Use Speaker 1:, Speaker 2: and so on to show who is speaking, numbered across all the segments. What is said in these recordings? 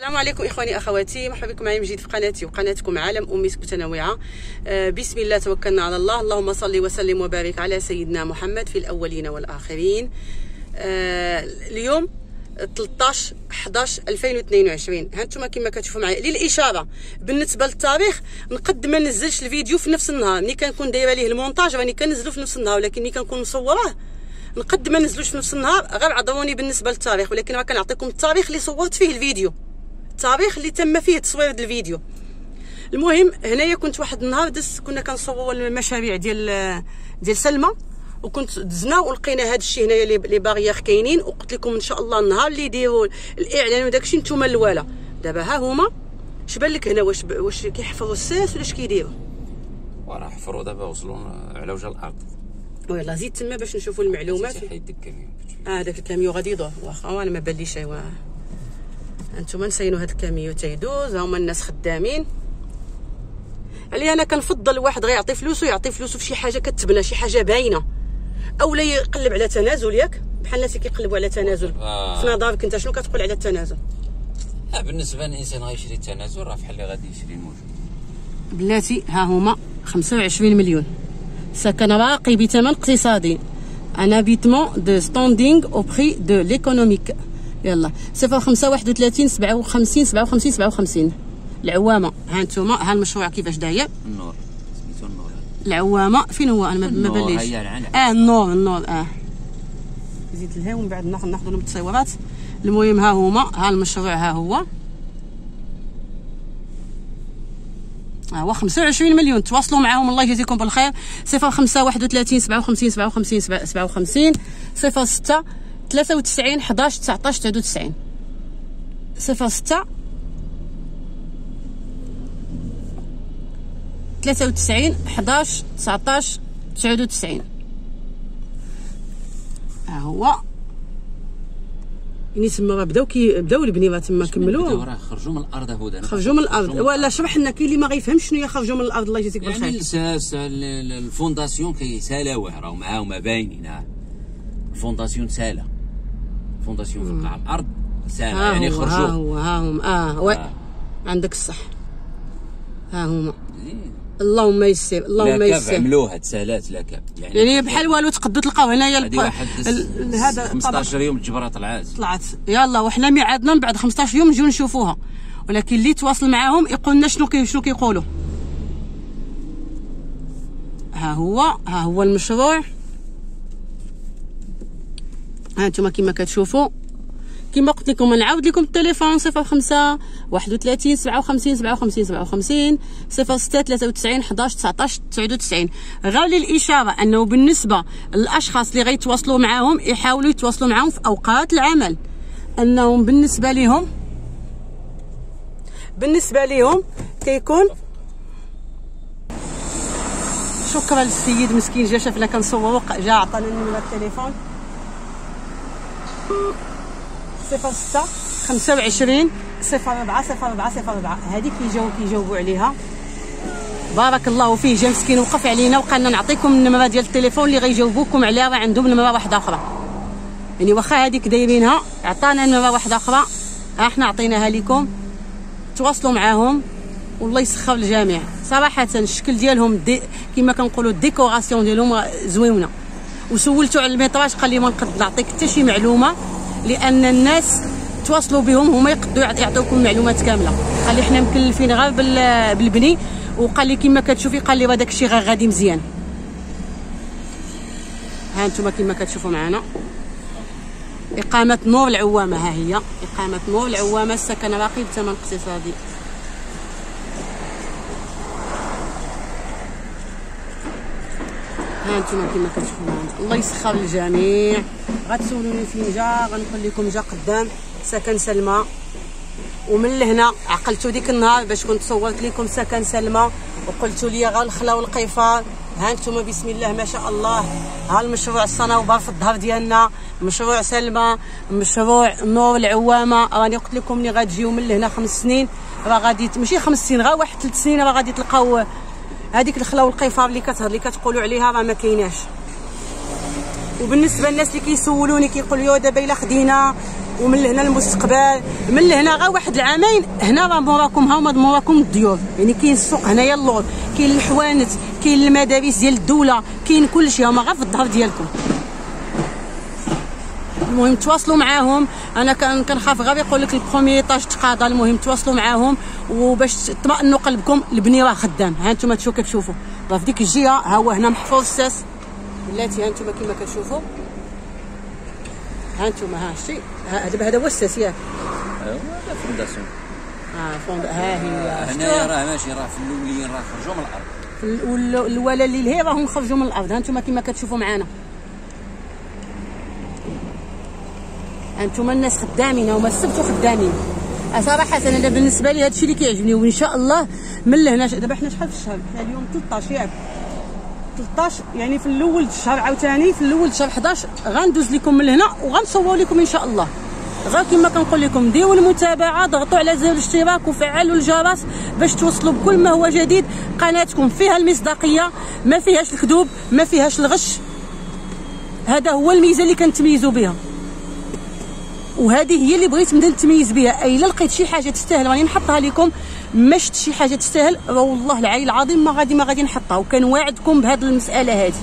Speaker 1: السلام عليكم إخواني أخواتي مرحبا بكم معي من جديد في قناتي وقناتكم عالم اميس متنوعة. آه بسم الله توكلنا على الله. اللهم صل وسلم وبارك على سيدنا محمد في الأولين والآخرين. آه اليوم 13 11 2022 ها أنتم كما كتشوفوا معايا. للإشارة بالنسبة للتاريخ نقد ما نزلش الفيديو في نفس النهار. ملي كنكون دايرة ليه المونتاج راني كنزلو في نفس النهار. ولكن ملي كنكون مصوراه نقد ما نزلوش في نفس النهار غير عذروني بالنسبة للتاريخ. ولكن راه كنعطيكم التاريخ اللي صورت فيه الفيديو. التاريخ اللي تم فيه تصوير الفيديو. المهم هنايا كنت واحد النهار دز كنا كنصوروا المشاريع ديال ديال سلمى وكنت دزنا ولقينا هذا الشيء هنايا لي باغيير كاينين وقلت لكم إن شاء الله النهار اللي يديروا الإعلان وداك الشيء نتوما الاولى دابا ها هما اش بان لك هنا؟ واش واش كيحفروا الساس ولا اش كيديروا؟
Speaker 2: وراه حفروا دابا وصلوا على وجه الأرض.
Speaker 1: ويلا زيد تما باش نشوفوا المعلومات.
Speaker 2: حيد الكاميون
Speaker 1: آه داك الكاميو غادي يدور. واخا أنا ما باليش أيوا. أنتم نسينوا هاد الكاميو تيدوز هما الناس خدامين. علي أنا كنفضل واحد غيعطي فلوسو يعطي فلوسو في شي حاجة كتبنى شي حاجة باينة. اولا يقلب على تنازل ياك؟ بحال الناس كيقلبوا على تنازل.
Speaker 2: آه.
Speaker 1: في نظرك أنت شنو كتقول على التنازل؟
Speaker 2: آه بالنسبة للإنسان غيشري التنازل راه بحال اللي غادي يشري الموجود
Speaker 1: بلاتي ها هما 25 مليون. سكن راقي بثمن اقتصادي. un appartement de standing au prix de l'économique يلا. 05 31 57 57 57 العوامة. ها انتوما ها المشروع كيفاش داير؟
Speaker 2: النور. سميتو النور.
Speaker 1: العوامة. فين هو؟ أنا ما- باليش. آه النور. النور. آه. زيد الها ومن بعد ناخذ ناخذ لهم التصويرات. المهم ها هما. ها المشروع ها هو. ها هو 25 مليون. تواصلوا معاهم. الله يجازيكم بالخير. 05 31 57 57 57 06 93 11 19 99 06 93 11 19 99 ها هو. يعني تما بداو كي بداو البني راه تما كملوا.
Speaker 2: راه خرجوا من الأرض هودا
Speaker 1: خرجوا من الأرض. ولا شرح لنا كاين اللي ما غيفهمش شنو هي خرجوا من الأرض الله يجازيك
Speaker 2: يعني
Speaker 1: بالخير.
Speaker 2: ال- ال fondation كيسالاوه راهو معاهم باينين ال fondation سالا. ال fondation في قاع الأرض
Speaker 1: ها
Speaker 2: يعني
Speaker 1: هو ها
Speaker 2: خرجوا
Speaker 1: هو ها هم آه oui
Speaker 2: آه.
Speaker 1: عندك الصح. ها هما. اللهم يسر اللهم يسر.
Speaker 2: عملوها تسالات la cave
Speaker 1: يعني بحال والو تقدوا تلقاو هنايا هذا الطبق
Speaker 2: 15 يوم الجبرة طلعات.
Speaker 1: طلعت. يلا وحنا ميعادنا من بعد 15 يوم نجيو نشوفوها. ولكن اللي تواصل معاهم يقول لنا شنو كي شنو كيقولوا. ها هو ها هو المشروع. ها أنتم كما كتشوفوا كما قلت لكم نعاود لكم التليفون 05 31 57 57 57 06 93 11 19 99 غير للاشاره أنه بالنسبة للأشخاص اللي غيتواصلوا معاهم يحاولوا يتواصلوا معاهم في أوقات العمل. انهم بالنسبة لهم بالنسبة لهم كيكون شكرا للسيد مسكين جا شافنا كنصوروا جا عطانا التليفون. 06 25 04 04 04 هذه كيجاو كيجاوبوا عليها. بارك الله فيه جا مسكين وقف علينا. وقالنا نعطيكم النمرة ديال التليفون اللي غيجاوبوكم عليها. راه عندهم نمرة واحدة أخرى. يعني واخا هذيك دايرينها عطانا نمرة واحدة أخرى. إحنا عطيناها لكم. تواصلوا معاهم. والله يسخر الجميع. صراحة الشكل ديالهم دي كما كنقولوا الديكوراسيون ديالهم زويونه وسولته على الميطراج قال لي ما نقدر نعطيك حتى شي معلومة لأن الناس تواصلوا بهم هما يقدروا يعط- يعطيوكم معلومات كاملة. قال لي حنا مكلفين غير بال- بالبني وقال لي كما كتشوفي قال لي هذاك الشيء غادي مزيان. ها أنتم كما كتشوفوا معنا إقامة نور العوامة ها هي. إقامة نور العوامة السكن راقي بثمن اقتصادي. ها أنتم كما كتشوفوا الله يسخر الجميع. غتسولوني فين جا غنقول لكم جا قدام. سكن سلمى. ومن لهنا عقلتو ديك النهار باش كنت صورت لكم سكن سلمى. وقلتوا لي غا الخلا والقيفان ها أنتم بسم الله ما شاء الله. ها المشروع الصنوبر في الظهر ديالنا. مشروع سلمى مشروع نور العوامة. راني قلت لكم ملي غتجيو من لهنا خمس سنين. راه غادي ماشي خمس سنين غير واحد ثلاث سنين راه غادي تلقاو هذيك الخلا والقيفار اللي كتهضر اللي كتقولوا عليها راه ما كايناش. وبالنسبة للناس اللي كيسولوني كيقولوا لي دابا إلا خدينا ومن لهنا المستقبل من لهنا غير واحد العامين هنا راه موراكم ها موراكم الديور يعني كاين السوق هنايا اللور كاين الحوانت كاين المدارس ديال الدولة كاين كلشي هما غير في الظهر ديالكم. المهم تواصلوا معاهم. أنا كنخاف غير يقول لك ال premier étage تقاضى. المهم تواصلوا معاهم. وباش تطمئنوا قلبكم البني راه خدام. ها أنتم تشوفوا كتشوفوا راه في ديك الجهة ها هو هنا محفوظ الساس. بلاتي ها أنتم كما كتشوفوا. ها أنتم ها شتي. دابا هذا هو الساس ياك.
Speaker 2: ايوا هذا fondation.
Speaker 1: آه fond ها هي.
Speaker 2: هنايا راه ماشي راه في الأولين راه خرجوا من
Speaker 1: الأرض. الولا اللي لهي راهم خرجوا من الأرض. ها أنتم كما كتشوفوا معنا أنتم الناس خدامين هما السبت وخدامين صراحة أنا بالنسبة لي هادشي اللي كيعجبني وإن شاء الله من لهنا دابا حنا شحال في الشهر؟ حنا اليوم 13 ياك 13 يعني في الأول الشهر عاوتاني في الأول الشهر 11 غندوز لكم من هنا وغنصور لكم إن شاء الله. غير كما كنقول لكم ديروا المتابعة ضغطوا على زر الاشتراك وفعلوا الجرس باش توصلوا بكل ما هو جديد. قناتكم فيها المصداقية ما فيهاش الكذوب ما فيهاش الغش. هذا هو الميزة اللي كنتميزوا بها. وهذه هي اللي بغيت نبدا نتميز بها. أي لقيت شي حاجة تستاهل راني نحطها لكم. ما شفت شي حاجة تستاهل؟ راه والله العلي العظيم ما غادي ما غادي نحطها. وكنواعدكم بهذه المسألة هذه.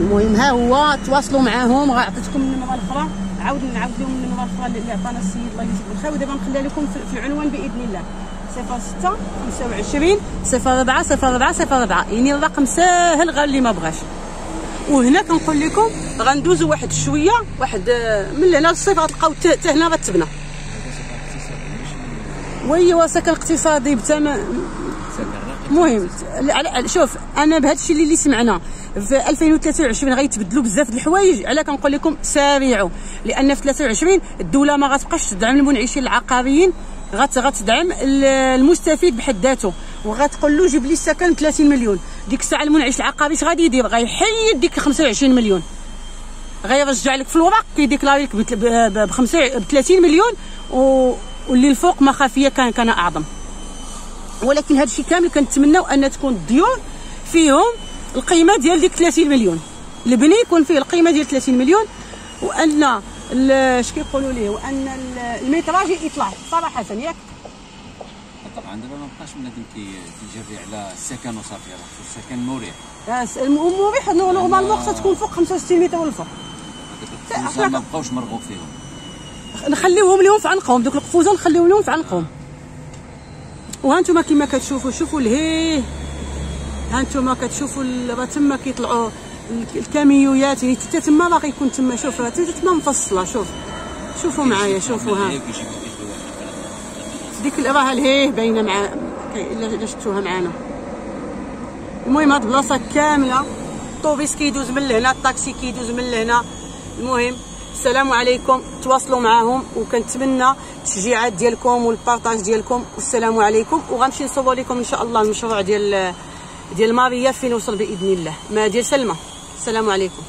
Speaker 1: المهم ها هو تواصلوا معاهم. غا عطيتكم النمرة الأخرى؟ عاود نعاود لهم النمرة الأخرى اللي عطانا السيد الله يجزيه بالخير. ودابا نخليها لكم في العنوان بإذن الله. 06 25 04 04 04 يعني الرقم ساهل غير اللي ما بغاش. وهنا كنقول لكم غندوزو واحد شوية واحد من هنا للصيف غتلقاو حتى هنا غتبنى. وي هو سكن اقتصادي بتم المهم شوف أنا بهذا الشيء اللي سمعنا في 2023 غيتبدلوا بزاف الحوايج على كنقول لكم سارعوا لأن في 23 الدولة ما غتبقاش تدعم المنعشين العقاريين غتدعم المستفيد بحد ذاته. وغتقول له جيب لي السكن ب 30 مليون. ديك الساعة المنعش العقاري اش غادي يدير؟ غيحيد ديك 25 مليون. غيرجع لك في الوراق كي déclarer لك ب 30 مليون و... واللي الفوق ما خفي كان كان أعظم. ولكن هذا الشيء كامل كنتمناو أن تكون الديور فيهم القيمة ديال ديك 30 مليون. البني يكون فيه القيمة ديال 30 مليون وأن اش كيقولوا ليه؟ وأن ال métrage يطلع. صراحة ياك؟
Speaker 2: طبعا دابا ما بقاش بنادم كيجري على السكن وصافي راه السكن مريح.
Speaker 1: مريح نورمالمون خصها تكون فوق 65 متر ولا فوق.
Speaker 2: ما بقاوش مرغوب فيهم.
Speaker 1: نخليوهم لهم في عنقهم دوك القفوزه نخليوهم لهم في عنقهم. وها أنتم كما كتشوفوا شوفوا لهيه ها أنتم كتشوفوا راه تما كيطلعوا الكاميويات يعني حتى تما راه غيكون تما شوف راه تما مفصلة شوف. شوفوا معايا شوفوا ها. ديك راه الهيه باينة مع إلا شفتوها معانا. المهم هاد البلاصه كاملة. الطوبيس كيدوز من لهنا الطاكسي كيدوز من لهنا. المهم السلام عليكم. تواصلوا معاهم وكنتمنى التشجيعات ديالكم والبارطاج ديالكم. والسلام عليكم. وغنمشي نصور لكم إن شاء الله المشروع ديال ديال ماريا فين وصل بإذن الله. ما ديال سلمى. السلام عليكم.